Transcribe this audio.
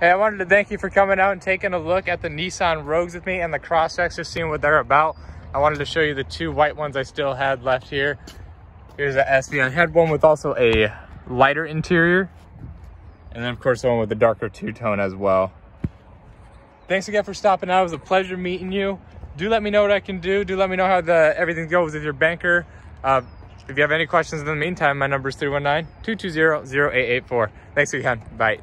Hey, I wanted to thank you for coming out and taking a look at the Nissan Rogues with me and the Crosstreks, just seeing what they're about. I wanted to show you the two white ones I still had left here. Here's the SV. I had one with also a lighter interior. And then of course the one with the darker two-tone as well. Thanks again for stopping out. It was a pleasure meeting you. Do let me know what I can do. Do let me know how the everything goes with your banker. Uh, if you have any questions in the meantime, my number is 319-220-0884. Thanks again. Bye.